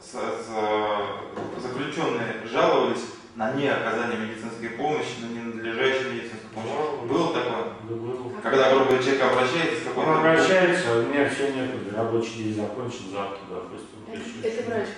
с- с- э, заключенные жаловались на неоказание медицинской помощи, на ненадлежащую медицинскую помощь. Было такое? Да было. Когда, грубо говоря, человек обращается с Он какой-то... обращается, а у меня все некуда, рабочий день закончен, завтра, допустим, Это, это врач